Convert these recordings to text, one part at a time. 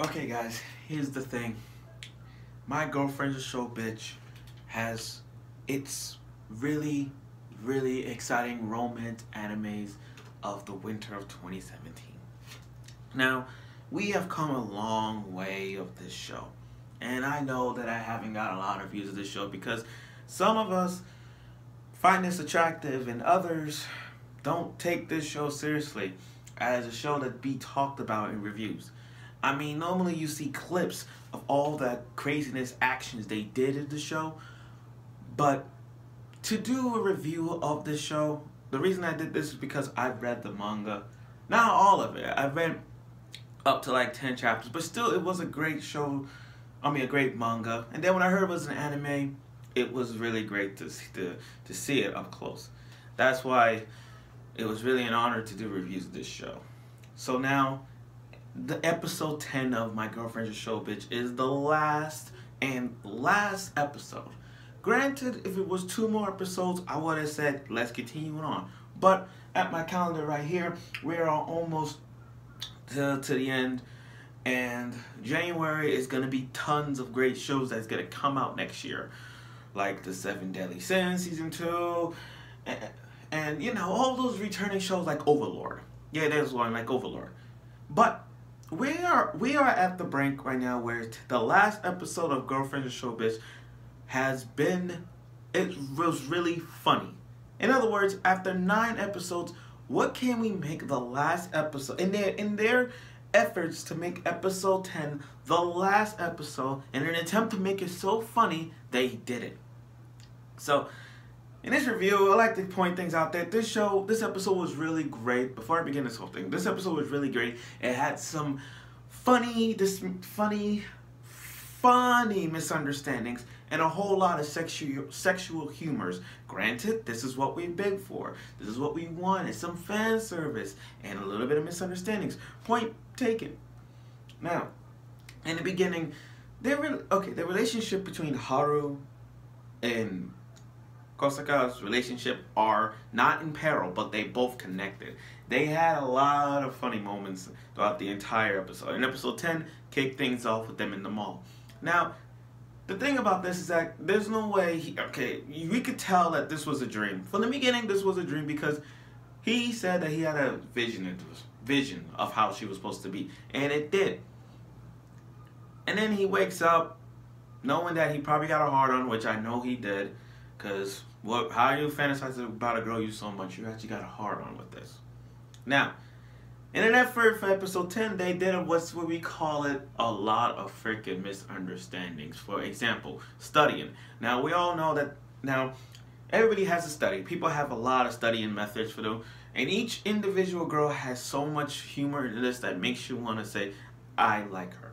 Okay, guys, here's the thing. My girlfriend's a Shobitch has its really, really exciting romance animes of the winter of 2017. Now, we have come a long way of this show. And I know that I haven't got a lot of views of this show because some of us find this attractive and others don't take this show seriously as a show that be talked about in reviews. I mean, normally you see clips of all the craziness actions they did in the show, but to do a review of this show, the reason I did this is because I've read the manga. Not all of it. I read up to like 10 chapters, but still it was a great show. I mean, a great manga. And then when I heard it was an anime, it was really great to, to, to see it up close. That's why it was really an honor to do reviews of this show. So now, the episode 10 of My Girlfriend's Shobitch is the last and last episode. Granted, if it was two more episodes, I would have said, let's continue on. But at my calendar right here, we are almost to, to the end. And January is going to be tons of great shows that's going to come out next year. Like The Seven Deadly Sins Season 2. And, and, you know, all those returning shows like Overlord. Yeah, there's one like Overlord. But we are we are at the brink right now where the last episode of Girlfriend and Shobitch has been it was really funny. In other words, after nine episodes, what can we make the last episode in their in their efforts to make episode 10 the last episode in an attempt to make it so funny they did it. So in this review, I like to point things out that this show, this episode was really great. Before I begin this whole thing, this episode was really great. It had some funny, this funny, funny misunderstandings and a whole lot of sexual sexual humors. Granted, this is what we beg for. This is what we wanted. Some fan service and a little bit of misunderstandings. Point taken. Now, in the beginning, they really okay. The relationship between Haru and Kosaka's relationship are not in peril, but they both connected. They had a lot of funny moments throughout the entire episode. In episode 10, kicked things off with them in the mall. Now, the thing about this is that there's no way, he, okay, we could tell that this was a dream. From the beginning, this was a dream because he said that he had a vision, vision of how she was supposed to be, and it did. And then he wakes up knowing that he probably got a hard on, which I know he did, because what? How you fantasize about a girl you so much? You actually got a hard on with this. Now, in an effort for episode 10, they did what's what we call it a lot of freaking misunderstandings. For example, studying. Now, we all know that now everybody has a study. People have a lot of studying methods for them. And each individual girl has so much humor in this that makes you want to say, I like her.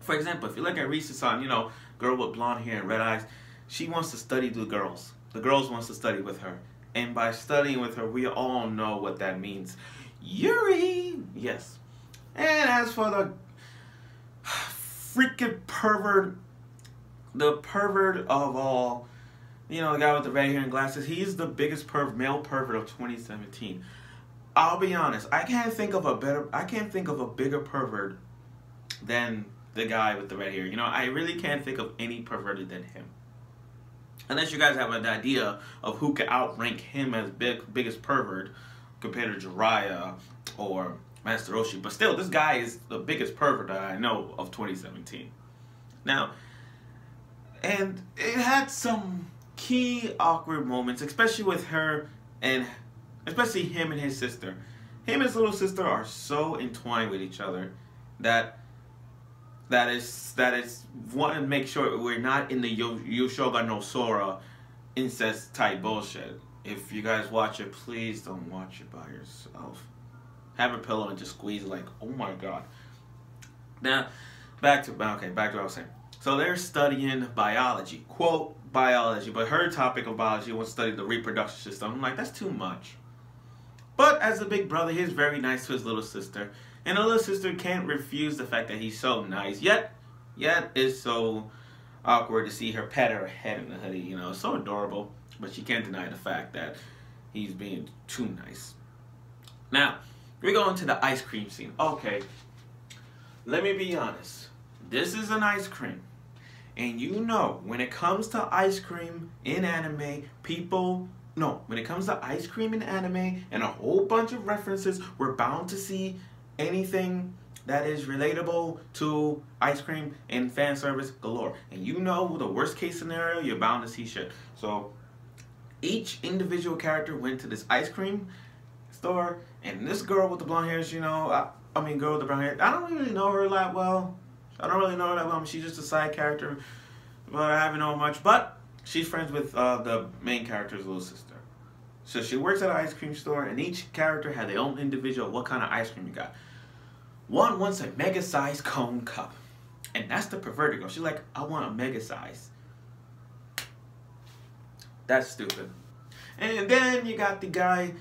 For example, if you look at Risa San, you know, girl with blonde hair and red eyes, she wants to study the girls. The girls wants to study with her. And by studying with her, we all know what that means. Yuri! Yes. And as for the freaking pervert, the pervert of all, you know, the guy with the red hair and glasses, he's the biggest perv male pervert of 2017. I'll be honest, I can't think of a better, I can't think of a bigger pervert than the guy with the red hair. You know, I really can't think of any perverted than him unless you guys have an idea of who could outrank him as big biggest pervert compared to Jiraiya or Master Roshi. But still, this guy is the biggest pervert that I know of 2017. Now, and it had some key awkward moments, especially with her and especially him and his sister. Him and his little sister are so entwined with each other that that is that is want to make sure we're not in the Yosuga no Sora incest type bullshit. If you guys watch it, please don't watch it by yourself. Have a pillow and just squeeze like, oh my god. Now, back to okay, back to what I was saying. So they're studying biology, quote biology, but her topic of biology was study the reproduction system. I'm like, that's too much. But as a big brother, he's very nice to his little sister. And the little sister can't refuse the fact that he's so nice. Yet, yet it's so awkward to see her pat her head in the hoodie. You know, so adorable. But she can't deny the fact that he's being too nice. Now, we go into the ice cream scene. Okay. let me be honest. This is an ice cream. And you know, when it comes to ice cream in anime, people no, when it comes to ice cream in anime and a whole bunch of references, we're bound to see anything that is relatable to ice cream and fan service galore. And you know the worst case scenario, you're bound to see shit. So each individual character went to this ice cream store, and this girl with the blonde hair, you know, I, I mean, girl with the brown hair, I don't really know her that well. I don't really know her that well. I mean, she's just a side character, but I haven't known much. But she's friends with uh, the main character's little sister. So she works at an ice cream store, and each character had their own individual what kind of ice cream you got. One wants a mega size cone cup, and that's the perverted girl. She's like, I want a mega size. That's stupid. And then you got the guy,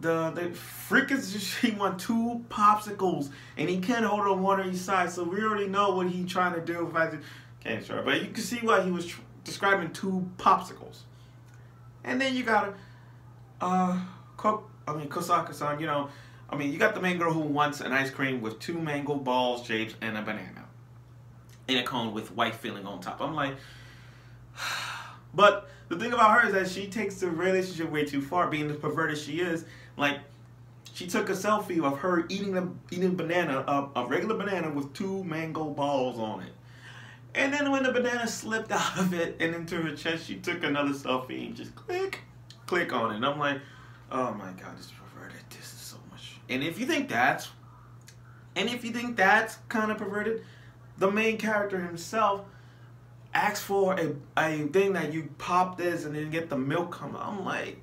the the freak is he want two popsicles, and he can't hold on one on each side. So we already know what he's trying to do. If I can't sure, but you can see why he was describing two popsicles. And then you got uh, I mean, Kosaka-san, you know, I mean, you got the main girl who wants an ice cream with two mango balls shapes and a banana in a cone with white filling on top. I'm like, but the thing about her is that she takes the relationship way too far, being the perverted she is. Like, she took a selfie of her eating a eating banana, a, a regular banana with two mango balls on it. And then when the banana slipped out of it and into her chest, she took another selfie and just click click on it. And I'm like, oh my god, this is perverted. This is so much. And if you think that's, and if you think that's kind of perverted, the main character himself asks for a, a thing that you pop this and then get the milk come. I'm like,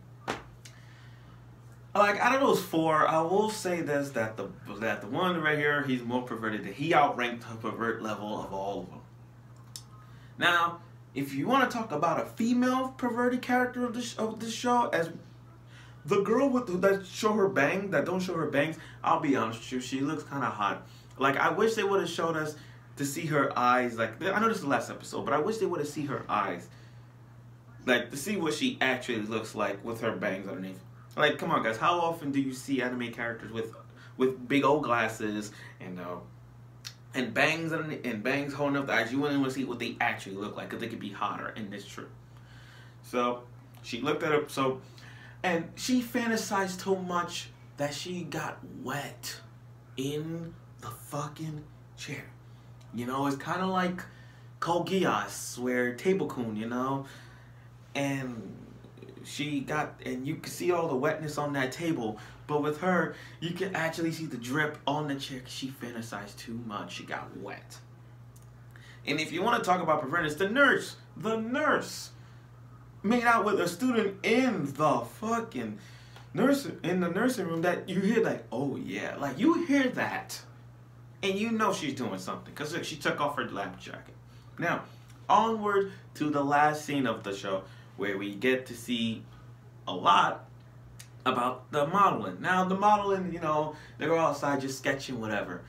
like out of those four, I will say this that the that the one right here, he's more perverted. That he outranked the pervert level of all of them. Now, if you want to talk about a female perverted character of this of this show as the girl with that show her bang that don't show her bangs i'll be honest with you she looks kind of hot. Like i wish they would have showed us to see her eyes like i know this is the last episode but i wish they would have seen her eyes. Like to see what she actually looks like with her bangs underneath. Like come on guys how often do you see anime characters with with big old glasses and uh, and bangs and bangs holding up the eyes. You wouldn't want to see what they actually look like because they could be hotter, and it's true. So she looked at it. So, and she fantasized so much that she got wet in the fucking chair. You know, it's kind of like Geass, where Table Kun, you know, and she got, and you can see all the wetness on that table. But with her, you can actually see the drip on the chair. She fantasized too much. She got wet. And if you want to talk about preventers, the nurse, the nurse made out with a student in the fucking nurse in the nursing room that you hear like, oh yeah, like you hear that, and you know she's doing something because look, she took off her lab jacket. Now, onward to the last scene of the show where we get to see a lot about the modeling. Now, the modeling, you know, they go outside just sketching, whatever.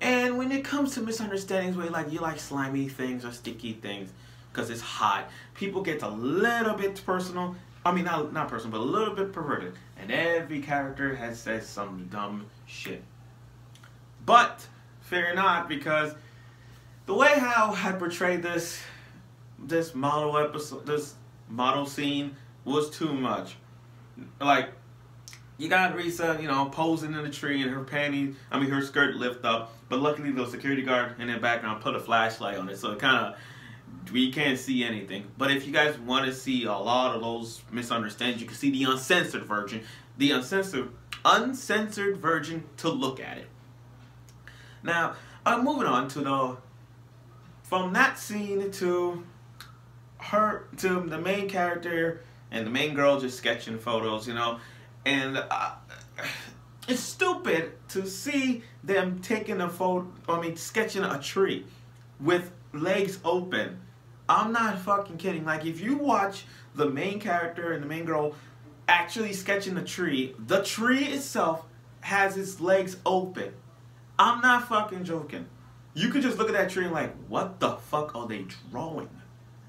And when it comes to misunderstandings where like you like slimy things or sticky things because it's hot, people get a little bit personal. I mean, not, not personal, but a little bit perverted. And every character has said some dumb shit. But, fear not, because the way how I portrayed this, this model episode, this model scene was too much. Like, you got Risa, you know, posing in the tree and her panties, I mean, her skirt lift up. But luckily, the security guard in the background put a flashlight on it, so it kind of, we can't see anything. But if you guys want to see a lot of those misunderstandings, you can see the uncensored version, the uncensored, uncensored version to look at it. Now, I'm moving on to the, from that scene to her, to the main character and the main girl just sketching photos, you know and uh, it's stupid to see them taking a photo, I mean, sketching a tree with legs open. I'm not fucking kidding. Like, if you watch the main character and the main girl actually sketching the tree, the tree itself has its legs open. I'm not fucking joking. You could just look at that tree and like, what the fuck are they drawing?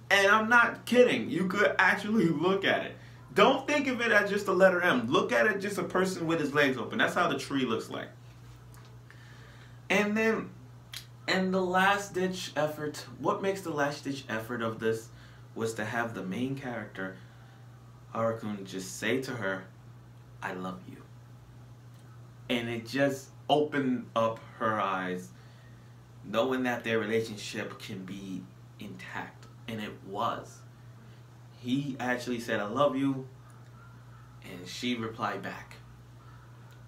And I'm not kidding. You could actually look at it. Don't think of it as just a letter M. Look at it just a person with his legs open. That's how the tree looks like. And then And the last ditch effort, what makes the last ditch effort of this was to have the main character, Haruka, just say to her, I love you. And it just opened up her eyes, knowing that their relationship can be intact. And it was. He actually said, I love you. And she replied back.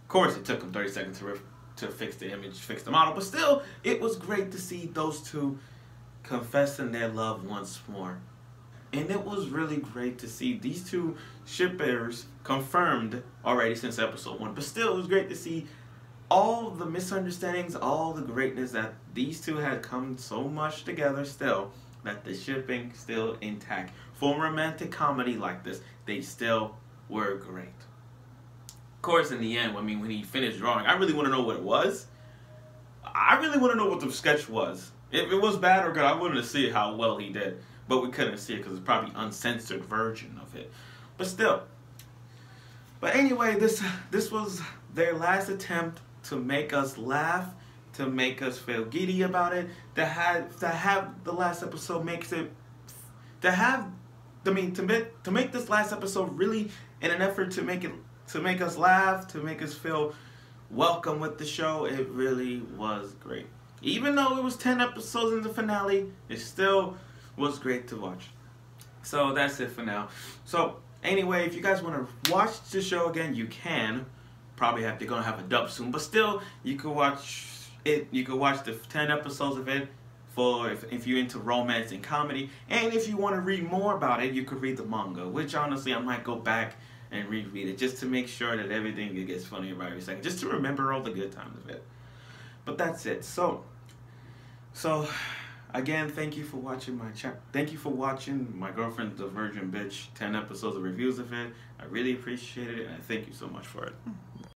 Of course, it took him 30 seconds to to fix the image, fix the model. But still, it was great to see those two confessing their love once more. And it was really great to see these two shippers confirmed already since episode one. But still, it was great to see all the misunderstandings, all the greatness that these two had come so much together still, that the shipping still intact. For romantic comedy like this, they still were great Of course, in the end, I mean, when he finished drawing, I really want to know what it was. I really want to know what the sketch was. If it was bad or good, I wanted to see how well he did. But we couldn't see it because it's probably uncensored version of it. But still. But anyway, this this was their last attempt to make us laugh, to make us feel giddy about it. To have to have the last episode makes it to have I mean to make to make this last episode really in an effort to make it to make us laugh, to make us feel welcome with the show. It really was great. Even though it was 10 episodes in the finale, it still was great to watch. So that's it for now. So anyway, if you guys want to watch the show again, you can. Probably have to gonna have a dub soon, but still, you could watch it. You could watch the 10 episodes of it for if, if you're into romance and comedy. And if you want to read more about it, you could read the manga, which honestly I might go back and reread it just to make sure that everything gets funnier by every second, just to remember all the good times of it. But that's it. So, so again, thank you for watching my chat. Thank you for watching my girlfriend, the Virgin Bitch, ten episodes of reviews of it. I really appreciate it, and I thank you so much for it.